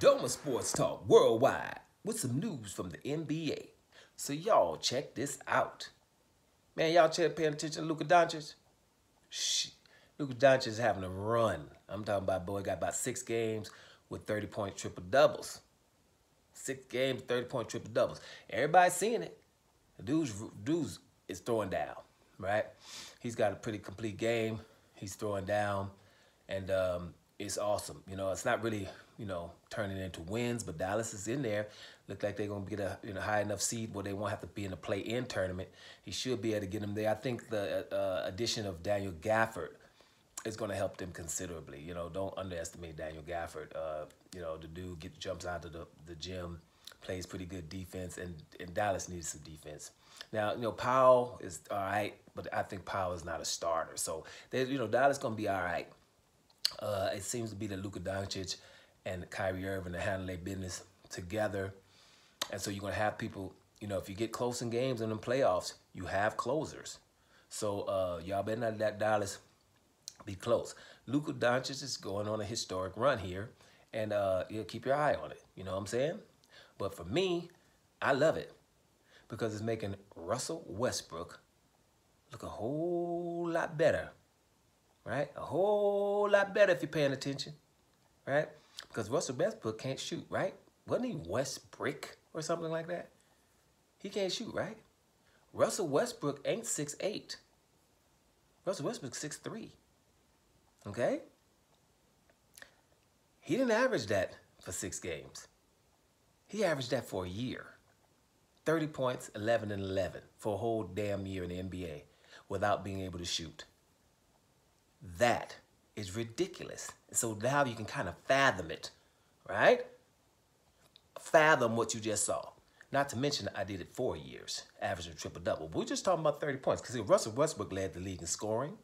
Doma Sports Talk worldwide with some news from the NBA. So y'all check this out. Man, y'all check paying attention to Luka Doncic? Shh. Luka Doncic is having a run. I'm talking about boy got about six games with 30 point triple doubles. Six games, 30 point triple doubles. Everybody's seeing it. The dude's, dude's is throwing down, right? He's got a pretty complete game. He's throwing down, and um, it's awesome. You know, it's not really, you know, turning into wins, but Dallas is in there. Look like they're gonna get a you know high enough seed where they won't have to be in a play-in tournament. He should be able to get them there. I think the uh, addition of Daniel Gafford is going to help them considerably. You know, don't underestimate Daniel Gafford. Uh, you know, the dude get jumps out of the, the gym, plays pretty good defense, and, and Dallas needs some defense. Now, you know, Powell is all right, but I think Powell is not a starter. So, they, you know, Dallas going to be all right. Uh, it seems to be that Luka Doncic and Kyrie Irving are handling their business together. And so you're going to have people, you know, if you get close in games and in playoffs, you have closers. So uh, y'all better not let Dallas be close. Luka Doncic is going on a historic run here, and uh, you keep your eye on it. You know what I'm saying? But for me, I love it because it's making Russell Westbrook look a whole lot better, right? A whole lot better if you're paying attention, right? Because Russell Westbrook can't shoot, right? Wasn't he Westbrick or something like that? He can't shoot, right? Russell Westbrook ain't six eight. Russell Westbrook six three. Okay? He didn't average that for six games. He averaged that for a year. 30 points, 11 and 11 for a whole damn year in the NBA without being able to shoot. That is ridiculous. So now you can kind of fathom it, right? Fathom what you just saw. Not to mention I did it four years, averaging triple double. We're just talking about 30 points because Russell Westbrook led the league in scoring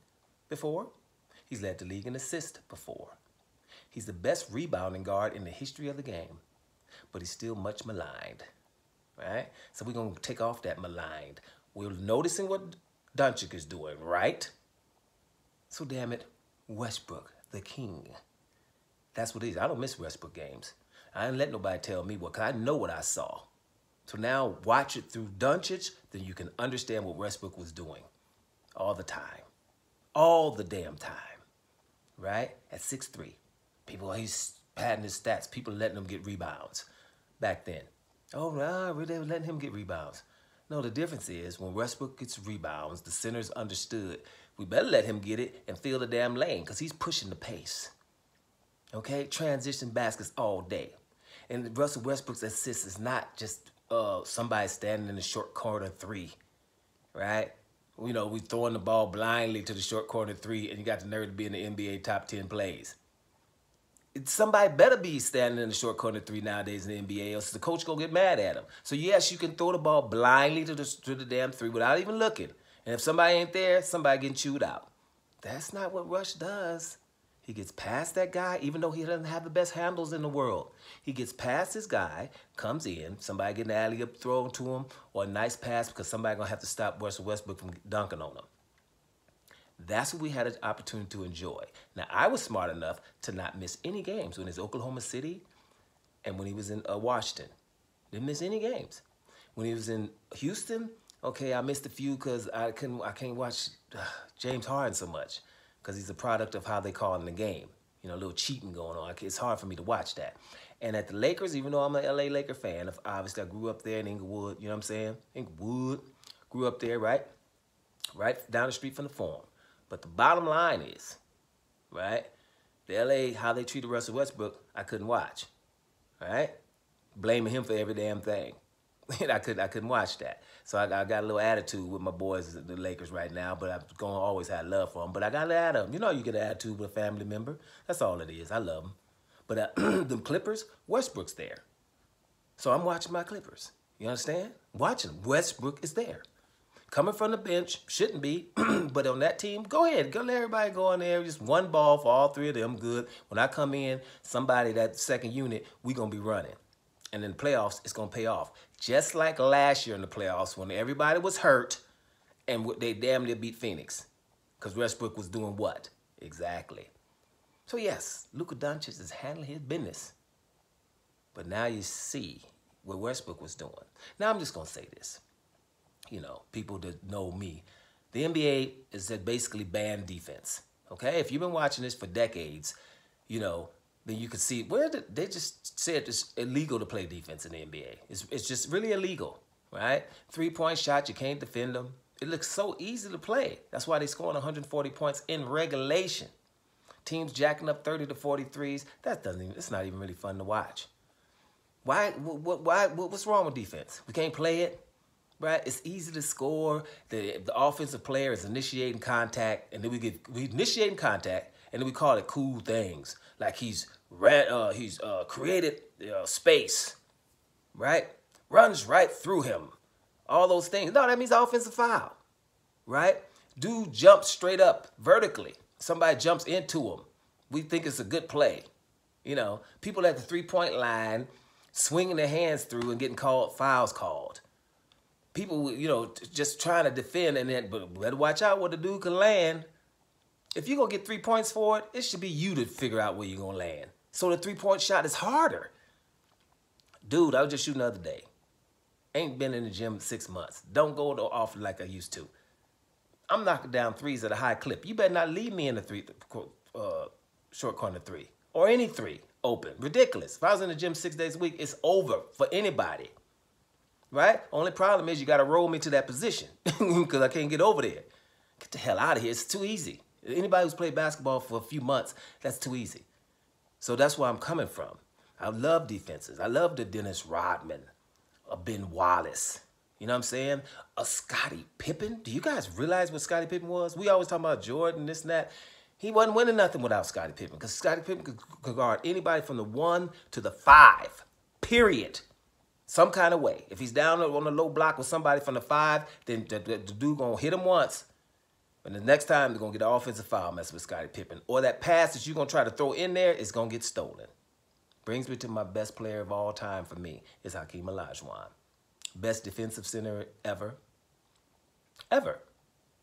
before. He's led the league in assists before. He's the best rebounding guard in the history of the game, but he's still much maligned, right? So we're going to take off that maligned. We're noticing what Doncic is doing, right? So damn it, Westbrook, the king. That's what it is. I don't miss Westbrook games. I didn't let nobody tell me what, because I know what I saw. So now watch it through Doncic, then you can understand what Westbrook was doing all the time. All the damn time right? At six three, People, he's padding his stats. People letting him get rebounds back then. Oh, they were letting him get rebounds. No, the difference is when Westbrook gets rebounds, the centers understood we better let him get it and fill the damn lane because he's pushing the pace. Okay? Transition baskets all day. And Russell Westbrook's assist is not just uh, somebody standing in the short corner three, right? you know, we throwing the ball blindly to the short corner three, and you got the nerve to be in the NBA top 10 plays. It's Somebody better be standing in the short corner three nowadays in the NBA, else the coach gonna get mad at him. So yes, you can throw the ball blindly to the to the damn three without even looking. And if somebody ain't there, somebody getting chewed out. That's not what Russ does. He gets past that guy, even though he doesn't have the best handles in the world. He gets past this guy, comes in, somebody getting an alley-oop thrown to him, or a nice pass because somebody gonna have to stop Russell Westbrook from dunking on him. That's what we had an opportunity to enjoy. Now I was smart enough to not miss any games when it's Oklahoma City, and when he was in uh, Washington, didn't miss any games. When he was in Houston, okay, I missed a few because I couldn't, I can't watch James Harden so much because he's a product of how they call in the game. You know, a little cheating going on. It's hard for me to watch that. And at the Lakers, even though I'm a LA Laker fan, obviously I grew up there in Inglewood, you know what I'm saying? Inglewood, grew up there, right? Right down the street from the Forum. But the bottom line is, right? The LA, how they treated Russell Westbrook, I couldn't watch, right? Blaming him for every damn thing. I couldn't I couldn't watch that. So I, I, got a little attitude with my boys, the Lakers, right now. But I'm gonna always have love for them. But I got to add them. You know, you get an attitude with a family member. That's all it is. I love them. But uh, them Clippers, Westbrook's there. So I'm watching my Clippers. You understand? Watching. Westbrook is there. Coming from the bench, shouldn't be, but on that team, go ahead. Go let everybody go in there. Just one ball for all three of them, good. When I come in, somebody, that second unit, we going to be running and in the playoffs, it's going to pay off. Just like last year in the playoffs when everybody was hurt and they damn near beat Phoenix because Westbrook was doing what? Exactly. So yes, Luka Doncic is handling his business. But now you see what Westbrook was doing. Now I'm just gonna say this. You know, people that know me, the NBA is that basically banned defense. Okay, if you've been watching this for decades, you know, then you can see where the, they just said it's illegal to play defense in the NBA. It's, it's just really illegal, right? Three point shot, you can't defend them. It looks so easy to play. That's why they're scoring 140 points in regulation. Teams jacking up 30 to 43s. That doesn't even, it's not even really fun to watch. Why, what, why, what's wrong with defense? We can't play it, right? It's easy to score. The, the offensive player is initiating contact, and then we get we initiating contact, and we call it cool things like he's uh, he's uh, created uh, space, right? Runs right through him, all those things. No, that means offensive foul, right? Dude jumps straight up vertically. Somebody jumps into him. We think it's a good play. You know, people at the three point line swinging their hands through and getting called fouls called. People, you know, just trying to defend and then, but better watch out what the dude can land. If you're gonna get three points for it, it should be you to figure out where you're gonna land. So the three point shot is harder. Dude, I was just shooting the other day. Ain't been in the gym six months. Don't go to off like I used to. I'm knocking down threes at a high clip. You better not leave me in the three, uh, short corner three or any three open. Ridiculous. If I was in the gym six days a week, it's over for anybody. Right? Only problem is you got to roll me to that position because I can't get over there. Get the hell out of here. It's too easy. Anybody who's played basketball for a few months, that's too easy. So that's where I'm coming from. I love defenses. I love the Dennis Rodman, a Ben Wallace. You know what I'm saying? A Scottie Pippen. Do you guys realize what Scottie Pippen was? We always talk about Jordan, this and that. He wasn't winning nothing without Scottie Pippen because Scottie Pippen could, guard anybody from the one to the five, period. Some kind of way. If he's down on the low block with somebody from the five, then the, the, the dude gonna hit him once. But the next time they're gonna get an offensive foul messing with Scottie Pippen. Or that pass that you're gonna try to throw in there is gonna get stolen. Brings me to my best player of all time for me is Hakeem Olajuwon. Best defensive center ever. Ever.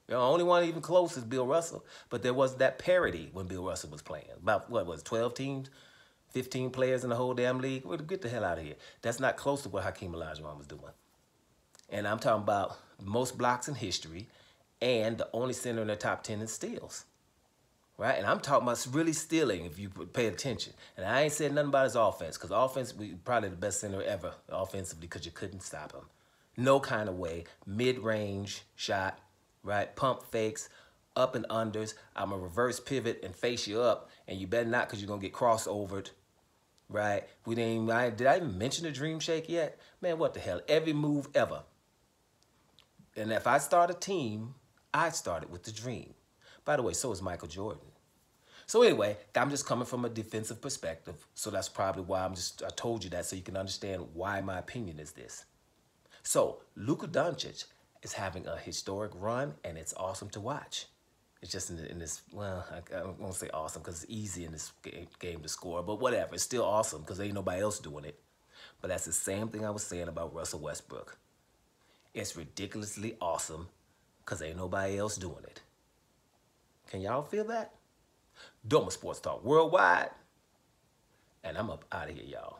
The only one even close is Bill Russell. But there was that parity when Bill Russell was playing. About, what was it, 12 teams? 15 players in the whole damn league? Well, get the hell out of here. That's not close to what Hakeem Olajuwon was doing. And I'm talking about most blocks in history and the only center in the top 10 in steals. Right? And I'm talking about really stealing if you pay attention. And I ain't said nothing about his offense because offense, we probably the best center ever offensively because you couldn't stop him. No kind of way. Mid-range shot, right? Pump fakes, up and unders. I'm a reverse pivot and face you up, and you better not because you're going to get crossovered, right? We didn't I, did I even mention the dream shake yet? Man, what the hell? Every move ever. And if I start a team, I started with the dream. By the way, so is Michael Jordan. So anyway, I'm just coming from a defensive perspective. So that's probably why I'm just, I told you that so you can understand why my opinion is this. So Luka Doncic is having a historic run, and it's awesome to watch. It's just in, in this, well, I, I won't say awesome because it's easy in this game to score, but whatever. It's still awesome because ain't nobody else doing it. But that's the same thing I was saying about Russell Westbrook. It's ridiculously awesome because ain't nobody else doing it. Can y'all feel that? Doma Sports Talk Worldwide. And I'm up out of here, y'all.